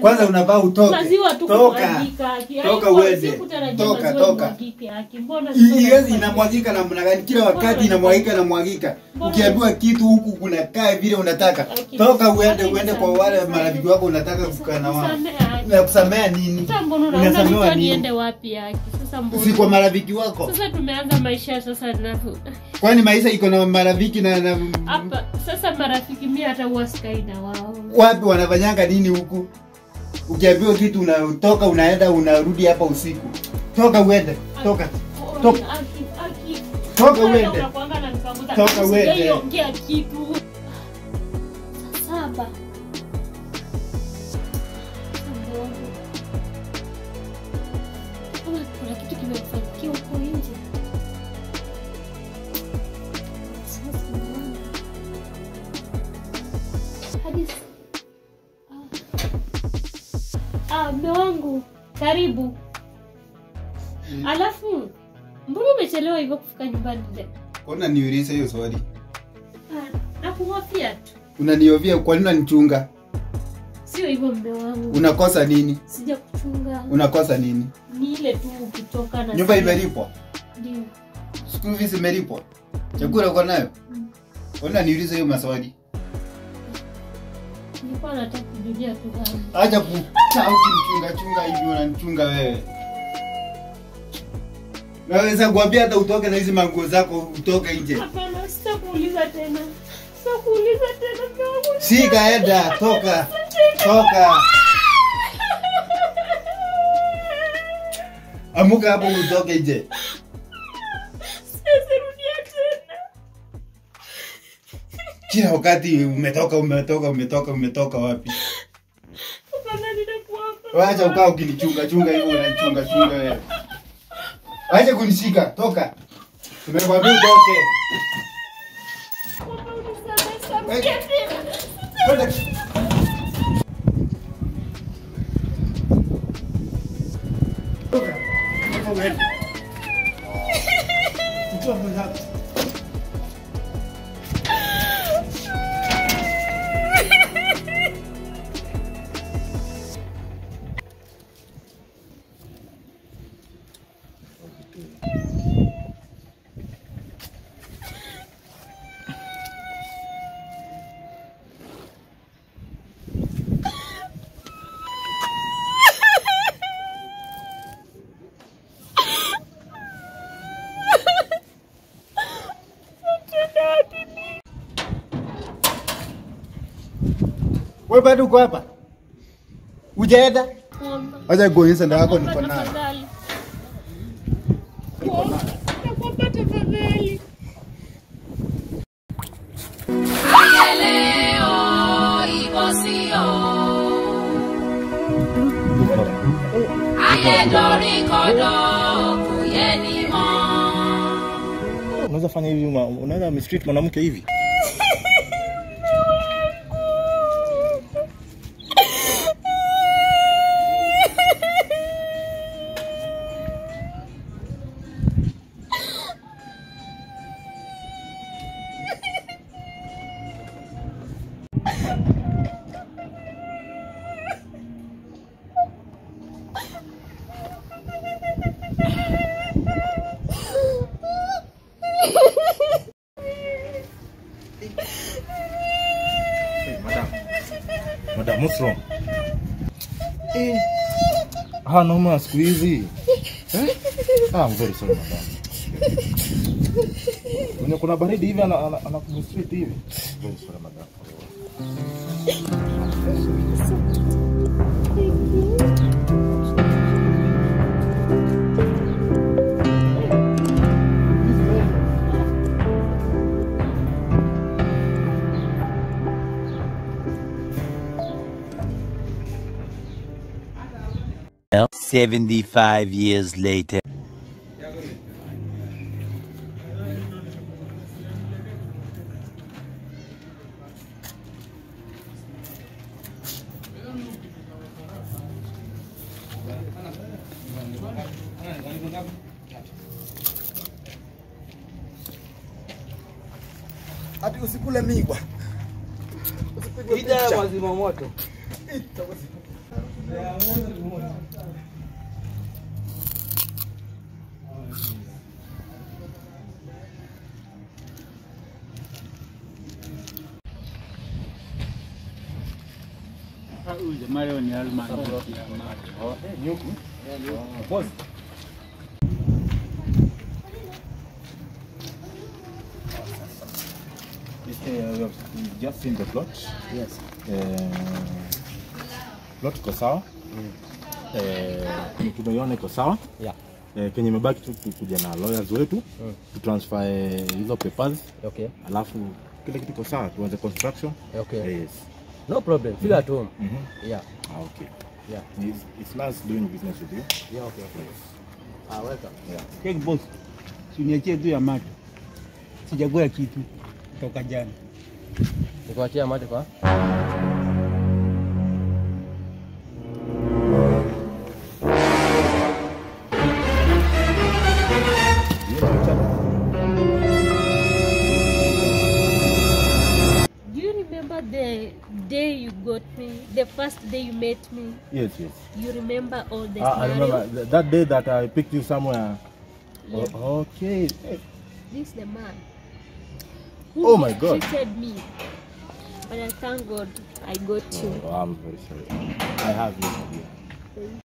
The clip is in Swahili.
Kwanza unavaa utoke. maziwa tu Toka. Toka uweze. Toka, toka. Iwezi inamwagika namna gani? Kila wakati inamwagika namwagika. Ukiambiwa kitu huku kuna kae vile unataka. Toka uende uende kwa wale marafiki wako unataka kukaa na wao. Na kusamea nini? Sasa mbona una- Unasamehewa unanitoa nini? niende wapi yake? Sasa mbona- Si kwa marafiki wako. Sasa tumeanza maisha sasa na Kwani maisha iko na marafiki na, na hapa sasa marafiki mimi hata huwa sikai na wao. wapi wanafanyanga nini huku? Ukiambiwa kitu unatoka unaenda unarudi hapa usiku. Toka uende. Toka. Toka. Toka uende. Toka uende. Saba. Karibu. Alafu mbona umechelewa hivyo kufika nyumbani leo? Ona niulize hiyo swali. Ah, Nakuhofia tu, Unaniovia kwa nini unanichunga? sio hivyo mme wangu, Unakosa nini? sija kuchunga, Unakosa nini? ni ile tu ukitoka na Nyumba imelipwa? Ndio. School fees imelipwa? Chakula uko nayo? Mm. Ona niulize hiyo maswali. Nilikuwa nataka kujulia tu hali. Acha kukaa ukinichunga chunga hivi unanichunga wewe. Naweza kuambia hata utoke na hizi manguo zako utoke nje. Hapana, sitakuuliza tena, sitakuuliza tena wangu. Shika eda, toka. Toka. Amuka hapo utoke nje. Kila wakati umetoka umetoka umetoka umetoka wapi? Wacha ukaa ukinichunga chunga hivyo unanichunga chunga wewe. Wacha kunishika, toka. Nimekwambia utoke. Twende. Toka. Toka Wewe bado uko hapa? Ujaenda? Acha kuonyesha ndio yako niko nayo. Tafadhali. unaweza fanya hivi unaweza mistreat mwanamke hivi what's wrong? Eh. Ah, nauma siku hizi. Eh? Ah, very sorry, madam. Wenye kuna baridi hivi ana ana, ana kumistreat hivi. Very sorry, madam. 75 years later. Ati usikule migwa. Usipigwe picha. Itakuwa zima moto. Itakuwa moto. Huyu jamaa leo ni alma uh, we have just seen the plot. Yes. Plot iko sawa. Tunaiona iko sawa. Yeah. Kenye imebaki tu kuja na lawyers wetu Mm. tu transfer hizo hizo papers Okay. alafu kile kitu iko sawa tuanze construction. Okay. Yes. No problem. Feel at home. Mhm. Yeah. Ah, okay. Yeah. It's, it's nice doing business with you. Yeah, okay. okay. Ah, welcome. Yeah. Cake boss. Siniachie tu ya macho. Sijagoya kitu toka jana. Nikuachia mate kwa? You got me? The first day you met me? Yes, yes. You remember all the Ah, I remember th- that day that I picked you somewhere. Yeah. Oh, okay. This the man Oh my God. treated me. But I thank God I got you. Oh, I'm very sorry. I have no idea.